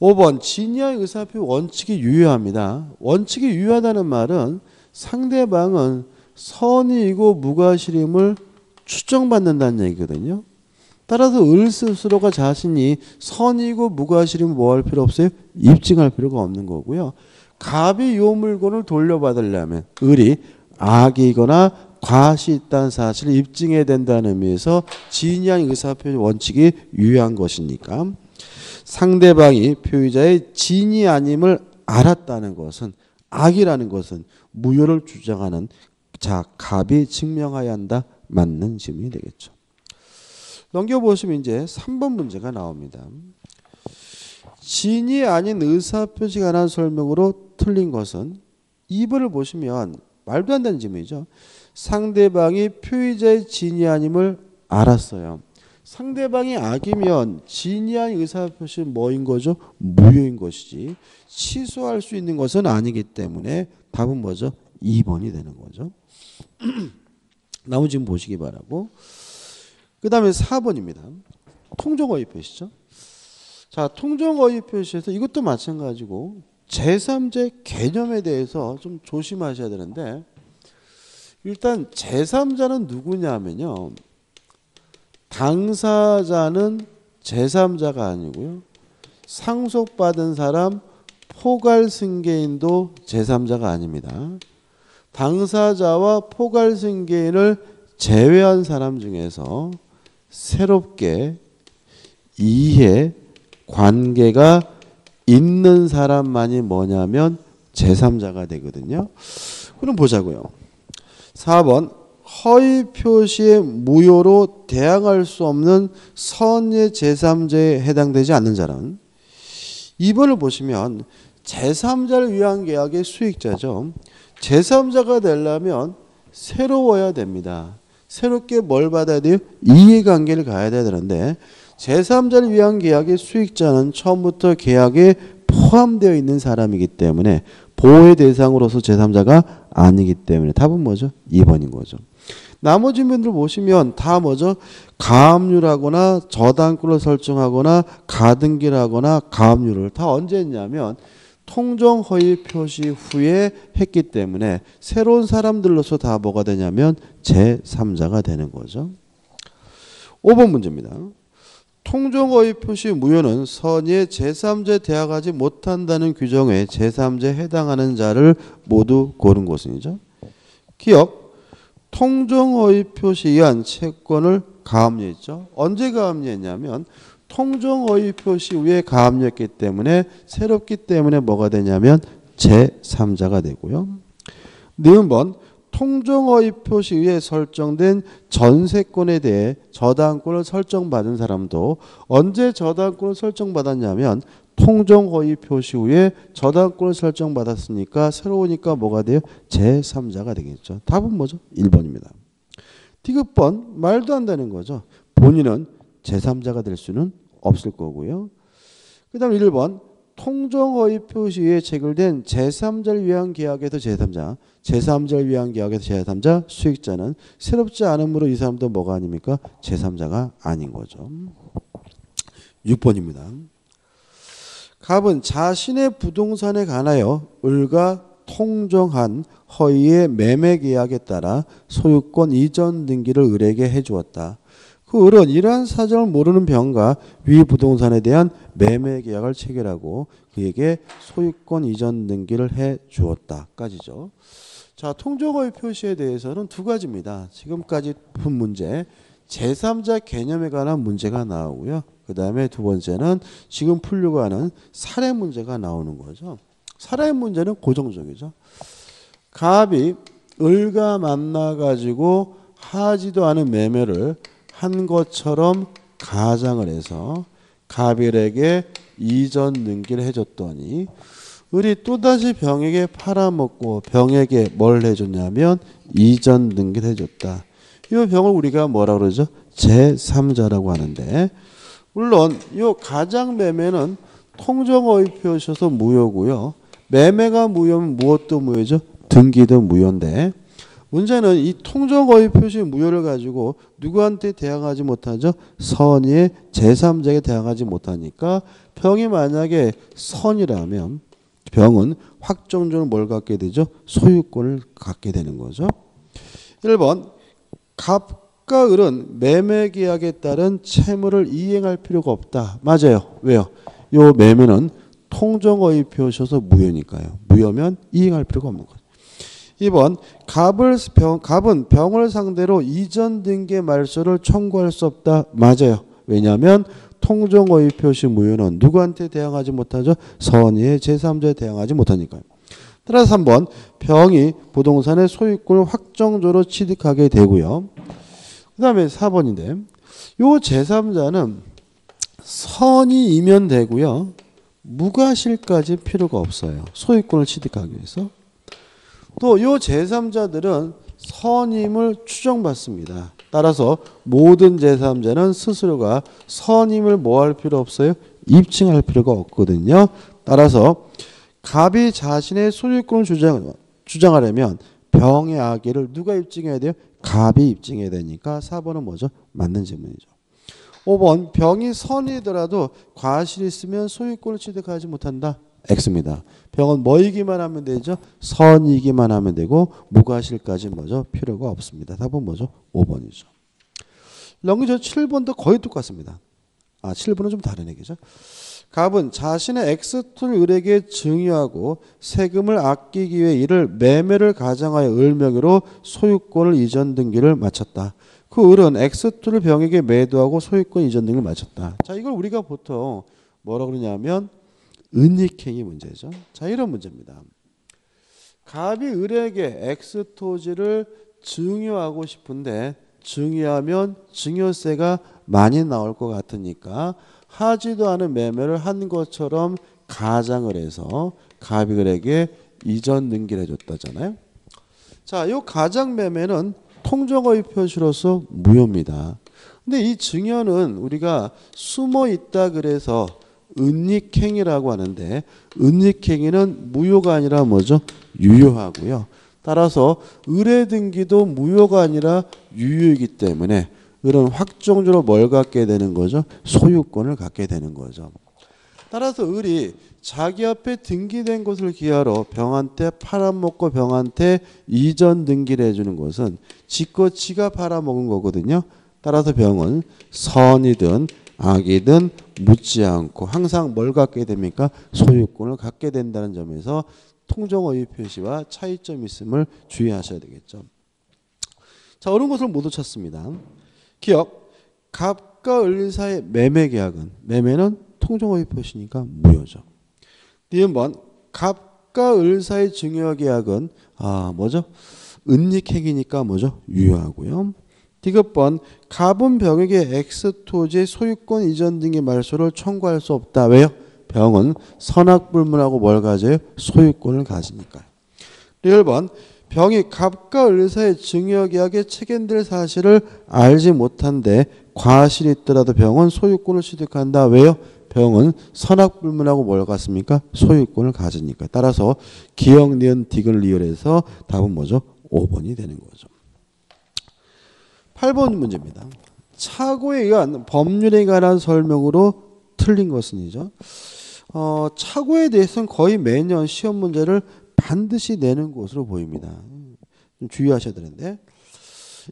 5번 진이의 의사표 원칙이 유효합니다. 원칙이 유효하다는 말은 상대방은 선이고 무과실임을 추정받는다는 얘기거든요. 따라서 을 스스로가 자신이 선이고 무과실임을 뭐할 필요 없어요? 입증할 필요가 없는 거고요. 갑이 요 물건을 돌려받으려면 을이 악이거나 과시 있다는 사실을 입증해야 된다는 의미에서 진양 의사표시 원칙이 유효한 것이니까 상대방이 표의자의 진이 아님을 알았다는 것은 악이라는 것은 무효를 주장하는 자 갑이 증명해야 한다 맞는 질문이 되겠죠. 넘겨보시면 이제 3번 문제가 나옵니다. 진이 아닌 의사표시가 난 설명으로 틀린 것은 2번을 보시면 말도 안 되는 질문이죠. 상대방이 표의자의 진이 아님을 알았어요. 상대방이 악이면 진이한 의사표시는 뭐인 거죠? 무효인 것이지 취소할 수 있는 것은 아니기 때문에 답은 뭐죠? 2번이 되는 거죠. 나머지는 보시기 바라고. 그 다음에 4번입니다. 통정어휘 표시죠. 자, 통정어휘 표시에서 이것도 마찬가지고 제3제 개념에 대해서 좀 조심하셔야 되는데 일단 제3자는 누구냐면요. 당사자는 제3자가 아니고요. 상속받은 사람 포괄 승계인도 제3자가 아닙니다. 당사자와 포괄 승계인을 제외한 사람 중에서 새롭게 이해 관계가 있는 사람만이 뭐냐면 제3자가 되거든요. 그럼 보자고요. 4번 허위 표시의 무효로 대항할 수 없는 선의 제3자에 해당되지 않는 자는 2번을 보시면 제3자를 위한 계약의 수익자죠. 제3자가 되려면 새로워야 됩니다. 새롭게 뭘 받아야 돼요? 이해관계를 가야 되는데 제3자를 위한 계약의 수익자는 처음부터 계약에 포함되어 있는 사람이기 때문에 보호의 대상으로서 제3자가 아니기 때문에 답은 뭐죠? 2번인 거죠. 나머지 면들 보시면 다 뭐죠? 가압류라거나 저당권을 설정하거나 가등기라거나 가압류를 다 언제 했냐면 통정 허위 표시 후에 했기 때문에 새로운 사람들로서 다 뭐가 되냐면 제3자가 되는 거죠. 5번 문제입니다. 통정어의 표시 무효는 선의 제3제 대항하지 못한다는 규정에 제3제 해당하는 자를 모두 고른 것은이죠. 기억 통정어의 표시에 의한 채권을 가압류했죠. 언제 가압류했냐면 통정어의 표시 위에 가압류했기 때문에 새롭기 때문에 뭐가 되냐면 제3자가 되고요. 니은 번 통정어의 표시 위에 설정된 전세권에 대해 저당권을 설정받은 사람도 언제 저당권을 설정받았냐면 통정허위 표시 후에 저당권을 설정받았으니까 새로우니까 뭐가 돼요? 제3자가 되겠죠. 답은 뭐죠? 1번입니다. 디귿번 말도 안 되는 거죠. 본인은 제3자가 될 수는 없을 거고요. 그 다음 1번 통정허위 표시에 체결된 제3자를 위한 계약에서 제3자, 제3자를 위한 계약에서 제3자, 수익자는 새롭지 않으므로 이 사람도 뭐가 아닙니까? 제3자가 아닌 거죠. 6번입니다. 갑은 자신의 부동산에 관하여 을과 통정한 허위의 매매 계약에 따라 소유권 이전 등기를 을에게 해주었다. 그 을은 이러한 사정을 모르는 병과 위 부동산에 대한 매매 계약을 체결하고 그에게 소유권 이전 등기를 해 주었다까지죠. 자, 통정어의 표시에 대해서는 두 가지입니다. 지금까지 푼 문제 제3자 개념에 관한 문제가 나오고요. 그 다음에 두 번째는 지금 풀려고 하는 사례 문제가 나오는 거죠. 사례 문제는 고정적이죠. 갑이 을과 만나가지고 하지도 않은 매매를 한 것처럼 가장을 해서 가빌에게 이전 능기를 해줬더니 을이 또다시 병에게 팔아먹고 병에게 뭘 해줬냐면 이전 능기를 해줬다. 이 병을 우리가 뭐라 그러죠? 제3자라고 하는데 물론 이 가장 매매는 통정어의 표시여서 무효고요. 매매가 무효면 무엇도 무효죠? 등기도 무효인데 문제는 이 통정어의 표시 무효를 가지고 누구한테 대항하지 못하죠? 선의 제3자에게 대항하지 못하니까 병이 만약에 선이라면 병은 확정적으로 뭘 갖게 되죠? 소유권을 갖게 되는 거죠. 1번 갑과 을은 매매 계약에 따른 채무를 이행할 필요가 없다. 맞아요. 왜요? 요 매매는 통정어의 표시여서 무효니까요. 무효면 이행할 필요가 없는 거죠. 2번 갑을 병, 갑은 병을 상대로 이전 등기 말소를 청구할 수 없다. 맞아요. 왜냐하면 통정어의 표시 무효는 누구한테 대항하지 못하죠? 선의의 제3자에 대항하지 못하니까요. 따라서 3번 병이 부동산의 소유권을 확정적으로 취득하게 되고요. 그 다음에 4번인데 요 제3자는 선이 이면 되고요. 무과실까지 필요가 없어요. 소유권을 취득하기 위해서. 또 요 제3자들은 선임을 추정받습니다. 따라서 모든 제3자는 스스로가 선임을 뭐 할 필요 없어요? 입증할 필요가 없거든요. 따라서 갑이 자신의 소유권을 주장, 주장하려면 병의 악의를 누가 입증해야 돼요? 갑이 입증해야 되니까 4번은 뭐죠? 맞는 질문이죠. 5번 병이 선이더라도 과실이 있으면 소유권을 취득하지 못한다. X입니다. 병은 뭐이기만 하면 되죠? 선이기만 하면 되고 무과실까지 뭐죠? 필요가 없습니다. 답은 뭐죠? 5번이죠. 런기저 7번도 거의 똑같습니다. 아 7번은 좀 다른 얘기죠. 갑은 자신의 X토를 을에게 증여하고 세금을 아끼기 위해 이를 매매를 가장하여 을 명의로 소유권을 이전 등기를 마쳤다. 그 을은 X토를 병에게 매도하고 소유권 이전 등을 마쳤다. 자 이걸 우리가 보통 뭐라 그러냐면 은닉행위 문제죠. 자 이런 문제입니다. 갑이 을에게 X 토지를 증여하고 싶은데 증여하면 증여세가 많이 나올 것 같으니까 하지도 않은 매매를 한 것처럼 가장을 해서 갑이 을에게 이전 등기를 해줬다잖아요. 자, 이 가장 매매는 통정어의 표시로서 무효입니다. 근데 이 증여는 우리가 숨어 있다 그래서 은닉행위라고 하는데 은닉행위는 무효가 아니라 뭐죠? 유효하고요. 따라서 의뢰 등기도 무효가 아니라 유효이기 때문에 을은 확정적으로 뭘 갖게 되는 거죠? 소유권을 갖게 되는 거죠. 따라서 을이 자기 앞에 등기된 것을 기하로 병한테 팔아먹고 병한테 이전 등기를 해주는 것은 지껏 지가 팔아먹은 거거든요. 따라서 병은 선이든 악이든 묻지 않고 항상 뭘 갖게 됩니까? 소유권을 갖게 된다는 점에서 통정어휘 표시와 차이점이 있음을 주의하셔야 되겠죠. 자, 옳은 것을 모두 찾습니다. 기억, 갑과 을 사이의 매매 계약은 매매는 통정어휘 표시니까 무효죠. 니은번 갑과 을 사이 증여 계약은 아 뭐죠? 은닉행위니까 뭐죠? 유효하고요. 디귿번 갑은 병에게 X 토지의 소유권 이전 등의 말소를 청구할 수 없다. 왜요? 병은 선악불문하고 뭘 가져요? 소유권을 가지니까요. 1번 병이 갑과 을사의 증여계약에 책임될 사실을 알지 못한데 과실이 있더라도 병은 소유권을 취득한다. 왜요? 병은 선악불문하고 뭘 갖습니까? 소유권을 가지니까. 따라서 기억, 니은, 디귿을 이용해서 답은 뭐죠? 5번이 되는 거죠. 8번 문제입니다. 착오에 의한 법률에 관한 설명으로 틀린 것은이죠. 어, 착오에 대해서는 거의 매년 시험 문제를 반드시 내는 것으로 보입니다. 좀 주의하셔야 되는데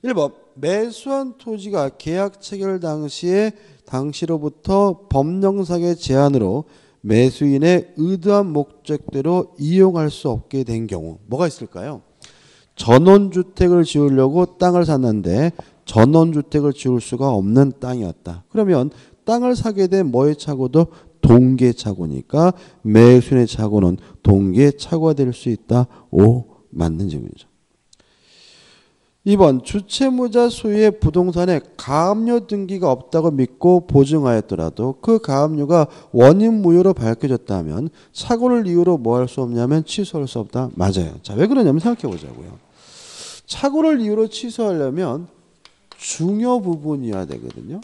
1번 매수한 토지가 계약 체결 당시에 당시로부터 법령상의 제한으로 매수인의 의도한 목적대로 이용할 수 없게 된 경우 뭐가 있을까요? 전원주택을 지으려고 땅을 샀는데 전원주택을 지을 수가 없는 땅이었다. 그러면 땅을 사게 된 뭐의 착오도 동계착오니까 매수인의 착오는 동계착오가 될 수 있다. 오 맞는 질문이죠. 2번 주체무자 소유의 부동산에 가압류 등기가 없다고 믿고 보증하였더라도 그 가압류가 원인 무효로 밝혀졌다면 착오를 이유로 뭐 할 수 없냐면 취소할 수 없다. 맞아요. 자, 왜 그러냐면 생각해 보자고요. 착오를 이유로 취소하려면 중요 부분이어야 되거든요.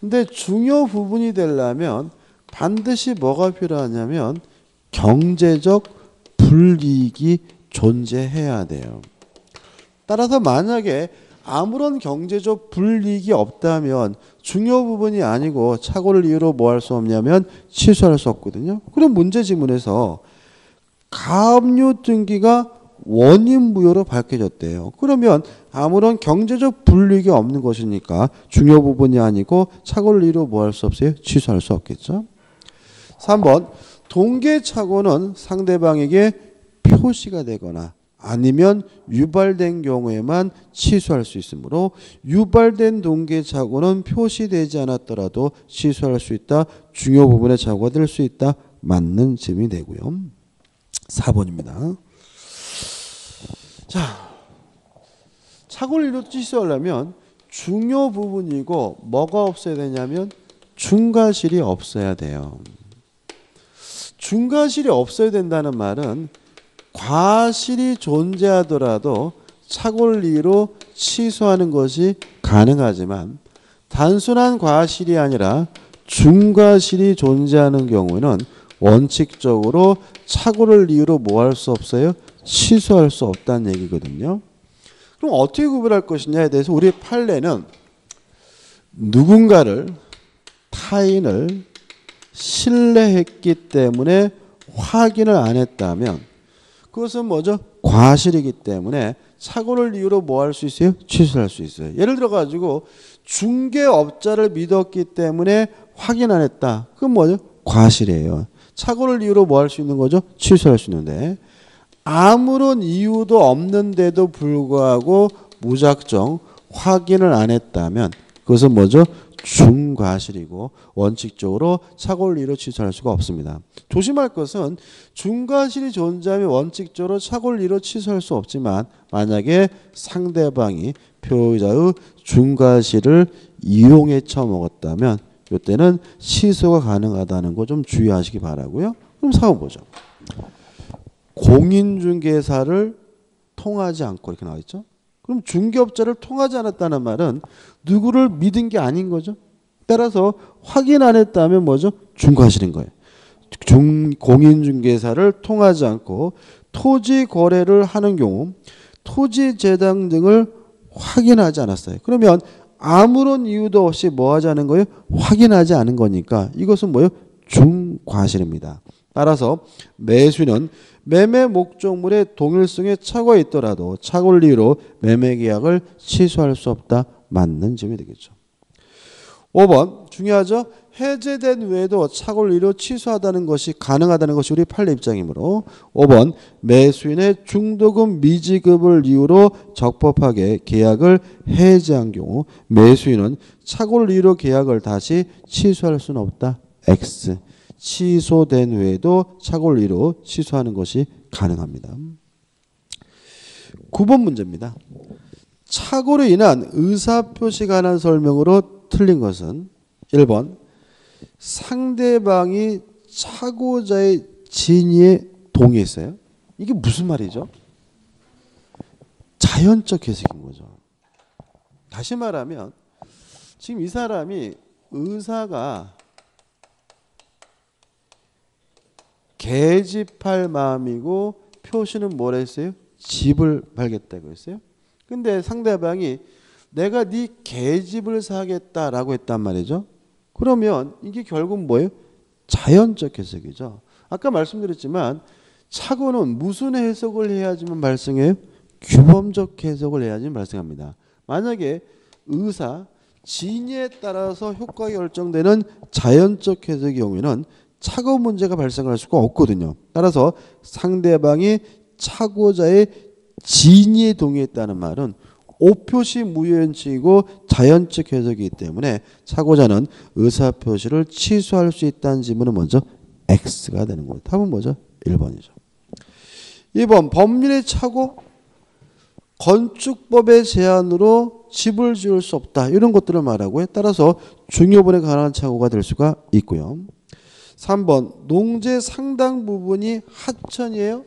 근데 중요 부분이 되려면 반드시 뭐가 필요하냐면 경제적 불이익이 존재해야 돼요. 따라서 만약에 아무런 경제적 불이익이 없다면 중요 부분이 아니고 착오를 이유로 뭐 할 수 없냐면 취소할 수 없거든요. 그럼 문제 지문에서 가압류 등기가 원인 무효로 밝혀졌대요. 그러면 아무런 경제적 불이익이 없는 것이니까 중요 부분이 아니고 착오를 이유로 뭐 할 수 없어요? 취소할 수 없겠죠. 3번 동계 착오는 상대방에게 표시가 되거나 아니면 유발된 경우에만 취소할 수 있으므로 유발된 동계 착오는 표시되지 않았더라도 취소할 수 있다. 중요 부분의 착오가 될 수 있다. 맞는 점이 되고요. 4번입니다. 자, 이로 취소하려면 중요 부분이고 뭐가 없어야 되냐면 중과실이 없어야 돼요. 중과실이 없어야 된다는 말은 과실이 존재하더라도 착오리로 취소하는 것이 가능하지만 단순한 과실이 아니라 중과실이 존재하는 경우에는 원칙적으로 착오를 이유로 뭐 할 수 없어요? 취소할 수 없다는 얘기거든요. 그럼 어떻게 구별할 것이냐에 대해서 우리 판례는 누군가를 타인을 신뢰했기 때문에 확인을 안 했다면 그것은 뭐죠? 과실이기 때문에 착오를 이유로 뭐 할 수 있어요? 취소할 수 있어요. 예를 들어 가지고 중개업자를 믿었기 때문에 확인 안 했다. 그건 뭐죠? 과실이에요. 착오를 이유로 뭐 할 수 있는 거죠? 취소할 수 있는데 아무런 이유도 없는데도 불구하고 무작정 확인을 안 했다면 그것은 뭐죠? 중과실이고 원칙적으로 이유로 취소할 수가 없습니다. 조심할 것은 중과실이 존재하면 원칙적으로 이유로 취소할 수 없지만 만약에 상대방이 표의자의 중과실을 이용해 처먹었다면 이때는 취소가 가능하다는 거 좀 주의하시기 바라고요. 그럼 사원 보죠. 공인중개사를 통하지 않고 이렇게 나와 있죠. 그럼 중개업자를 통하지 않았다는 말은 누구를 믿은 게 아닌 거죠. 따라서 확인 안 했다면 뭐죠? 중과실인 거예요. 중, 공인중개사를 통하지 않고 토지 거래를 하는 경우 토지 재당 등을 확인하지 않았어요. 그러면 아무런 이유도 없이 뭐 하자는 거예요? 확인하지 않은 거니까 이것은 뭐예요? 중과실입니다. 따라서 매수는 매매 목적물의 동일성에 착오가 있더라도 착오를 이유로 매매 계약을 취소할 수 없다. 맞는 점이 되겠죠. 5번 중요하죠. 해제된 외에도 착오를 이유로 취소하다는 것이 가능하다는 것이 우리 판례 입장이므로 5번 매수인의 중도금 미지급을 이유로 적법하게 계약을 해제한 경우 매수인은 착오를 이유로 계약을 다시 취소할 수는 없다. X 취소된 후에도 이유로 취소하는 것이 가능합니다. 9번 문제입니다. 착오로 인한 의사표시 관한 설명으로 틀린 것은 1번 상대방이 착오자의 진위에 동의했어요. 이게 무슨 말이죠? 자연적 해석인 거죠. 다시 말하면 지금 이 사람이 의사가 개집할 마음이고 표시는 뭘 했어요? 집을 팔겠다고 했어요. 근데 상대방이 내가 네 개집을 사겠다라고 했단 말이죠. 그러면 이게 결국 뭐예요? 자연적 해석이죠. 아까 말씀드렸지만 착오는 무슨 해석을 해야지만 발생해요? 규범적 해석을 해야지 발생합니다. 만약에 의사 진위에 따라서 효과가 결정되는 자연적 해석의 경우에는 착오 문제가 발생할 수가 없거든요. 따라서 상대방이 착오자의 진위에 동의했다는 말은 오표시 무효연치이고 자연적 해석이기 때문에 착오자는 의사표시를 취소할 수 있다는 지문은 먼저 X가 되는 거예요. 답은 뭐죠? 1번이죠. 2번 법률의 착오 건축법의 제한으로 집을 지을 수 없다. 이런 것들을 말하고요. 따라서 중요분에 관한 착오가 될 수가 있고요. 3번 농지 상당 부분이 하천이에요.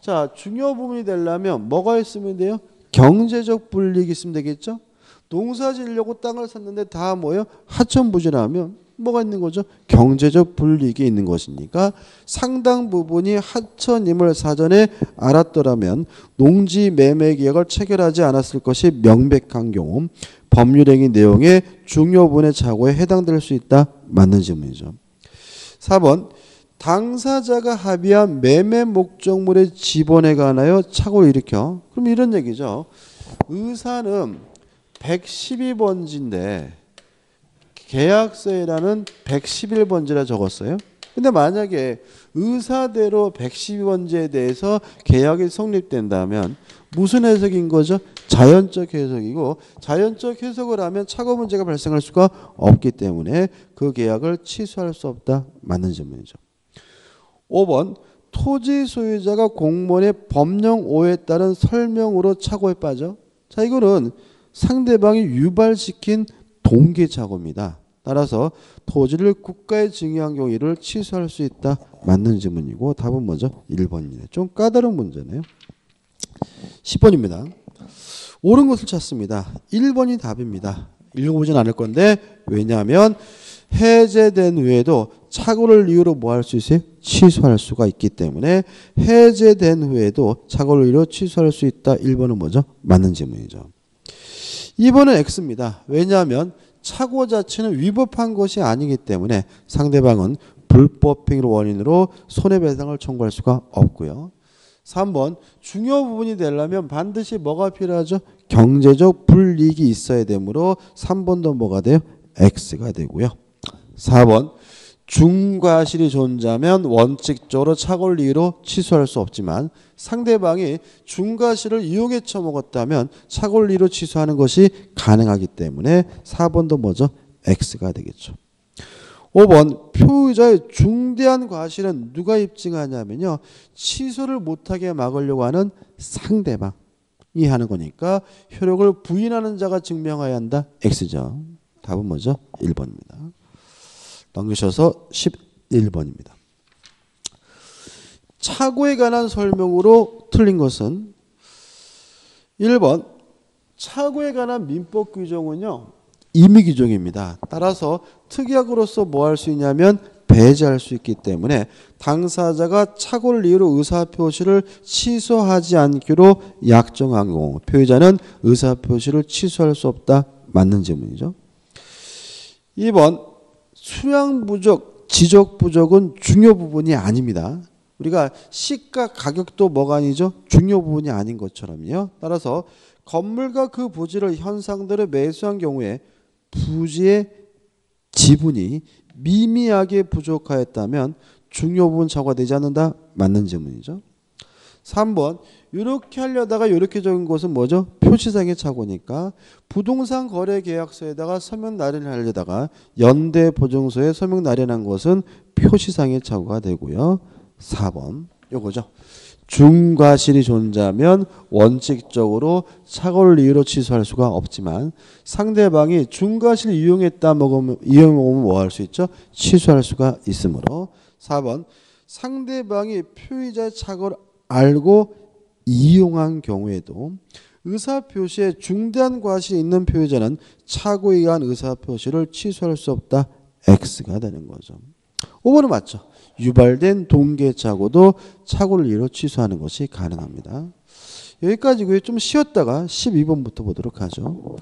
자 중요 부분이 되려면 뭐가 있으면 돼요? 경제적 불이익이 있으면 되겠죠. 농사 지으려고 땅을 샀는데 다 뭐예요? 하천 부지라면 뭐가 있는 거죠? 경제적 불이익이 있는 것이니까 상당 부분이 하천임을 사전에 알았더라면 농지 매매 계약을 체결하지 않았을 것이 명백한 경우 법률행위 내용의 중요분의 착오에 해당될 수 있다. 맞는 질문이죠. 4번 당사자가 합의한 매매 목적물의 지번에 관하여 착오를 일으켜 그럼 이런 얘기죠. 의사는 112번지인데 계약서에라는 111번지라 적었어요. 근데 만약에 의사대로 112번지에 대해서 계약이 성립된다면 무슨 해석인 거죠? 자연적 해석이고 자연적 해석을 하면 착오 문제가 발생할 수가 없기 때문에 그 계약을 취소할 수 없다. 맞는 질문이죠. 5번 토지 소유자가 공무원의 법령 오해에 따른 설명으로 착오에 빠져. 자 이거는 상대방이 유발시킨 동계 착오입니다. 따라서 토지를 국가에 증여한 경우 이를 취소할 수 있다. 맞는 지문이고 답은 뭐죠? 1번이네. 좀 까다로운 문제네요. 10번입니다. 옳은 것을 찾습니다. 1번이 답입니다. 읽어보진 않을 건데 왜냐하면 해제된 후에도 착오를 이유로 뭐 할 수 있어요? 취소할 수가 있기 때문에 해제된 후에도 착오를 이유로 취소할 수 있다. 1번은 뭐죠? 맞는 질문이죠. 2번은 X입니다. 왜냐하면 착오 자체는 위법한 것이 아니기 때문에 상대방은 불법 행위를 원인으로 손해배상을 청구할 수가 없고요. 3번 중요 부분이 되려면 반드시 뭐가 필요하죠? 경제적 불이익이 있어야 되므로 3번도 뭐가 돼요? X가 되고요. 4번 중과실이 존재하면 원칙적으로 착오이유로 취소할 수 없지만 상대방이 중과실을 이용해 처먹었다면 착오이유로 취소하는 것이 가능하기 때문에 4번도 뭐죠? X가 되겠죠. 5번 표의자의 중대한 과실은 누가 입증하냐면요. 취소를 못하게 막으려고 하는 상대방 이 하는 거니까 효력을 부인하는 자가 증명해야 한다. X죠. 답은 뭐죠? 1번입니다. 넘기셔서 11번입니다. 차고에 관한 설명으로 틀린 것은 1번 차고에 관한 민법 규정은요. 임의 규정입니다. 따라서 특약으로서 뭐 할 수 있냐면 배제할 수 있기 때문에 당사자가 착오를 이유로 의사표시를 취소하지 않기로 약정한 경우 표의자는 의사표시를 취소할 수 없다. 맞는 질문이죠. 2번 수량 부족, 지적 부족은 중요 부분이 아닙니다. 우리가 시가 가격도 뭐가 아니죠? 중요 부분이 아닌 것처럼요. 따라서 건물과 그 부지를 현상들을 매수한 경우에 부지의 지분이 미미하게 부족하였다면 중요 부분 차과되지 않는다? 맞는 질문이죠. 3번 이렇게 하려다가 이렇게 적은 것은 뭐죠? 표시상의 착오니까 부동산 거래 계약서에다가 서명 날인하려다가 연대 보증서에 서명 날인한 것은 표시상의 착오가 되고요. 4번 요거죠. 중과실이 존재하면 원칙적으로 착오를 이유로 취소할 수가 없지만 상대방이 중과실을 이용했다 먹으면 이용하면 뭐 할 수 있죠? 취소할 수가 있으므로 4번 상대방이 표의자의 착오를 알고 이용한 경우에도 의사표시에 중대한 과실이 있는 표의자는 착오에 의한 의사표시를 취소할 수 없다. X가 되는 거죠. 5번은 맞죠. 유발된 동계착오도 착오를 이유로 취소하는 것이 가능합니다. 여기까지고요. 좀 쉬었다가 12번부터 보도록 하죠.